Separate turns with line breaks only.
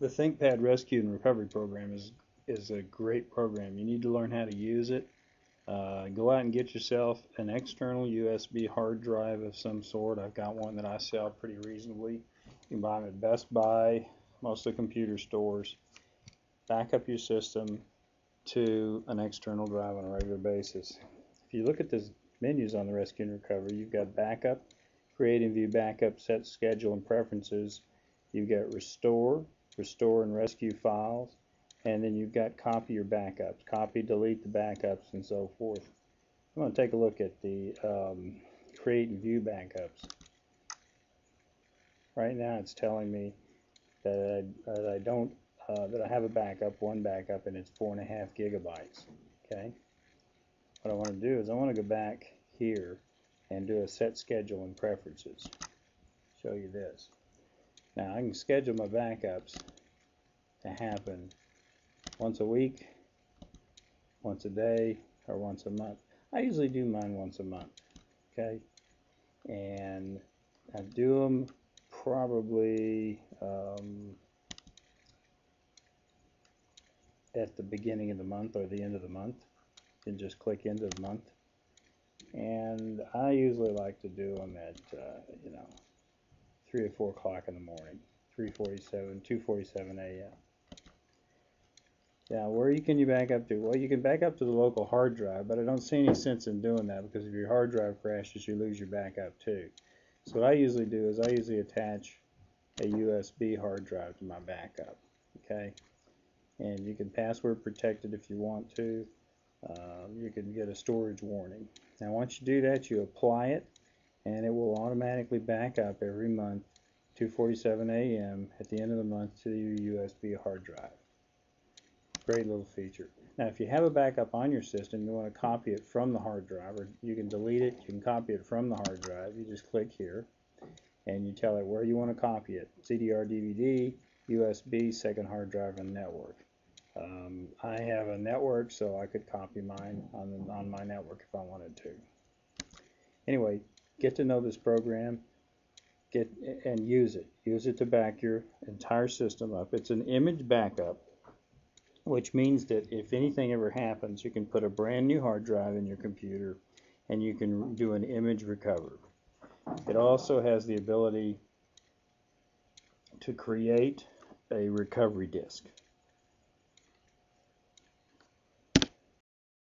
the ThinkPad Rescue and Recovery Program is is a great program. You need to learn how to use it. Uh, go out and get yourself an external USB hard drive of some sort. I've got one that I sell pretty reasonably. You can buy them at Best Buy, most of the computer stores. Back up your system to an external drive on a regular basis. If you look at the menus on the Rescue and Recovery, you've got backup, create and view backup, set schedule and preferences. You've got restore, restore and rescue files, and then you've got copy your backups, copy, delete the backups, and so forth. I'm going to take a look at the um, create and view backups. Right now it's telling me that I, that I don't, uh, that I have a backup, one backup, and it's four and a half gigabytes. Okay. What I want to do is I want to go back here and do a set schedule and preferences. Show you this. Now I can schedule my backups to happen once a week, once a day, or once a month. I usually do mine once a month, okay? And I do them probably um, at the beginning of the month or the end of the month. You can just click into the month. And I usually like to do them at, uh, you know, 3 or 4 o'clock in the morning, 3.47, 2.47 a.m. Yeah, where you can you back up to? Well, you can back up to the local hard drive, but I don't see any sense in doing that because if your hard drive crashes, you lose your backup too. So what I usually do is I usually attach a USB hard drive to my backup. Okay, and you can password protect it if you want to. Um, you can get a storage warning. Now once you do that, you apply it, and it will automatically back up every month, 2:47 a.m. at the end of the month to your USB hard drive. Great little feature. Now, if you have a backup on your system, you want to copy it from the hard drive, or you can delete it, you can copy it from the hard drive. You just click here, and you tell it where you want to copy it. CDR, DVD, USB, second hard drive, and network. Um, I have a network, so I could copy mine on, on my network if I wanted to. Anyway, get to know this program get and use it. Use it to back your entire system up. It's an image backup which means that if anything ever happens, you can put a brand new hard drive in your computer and you can do an image recovery. It also has the ability to create a recovery disk.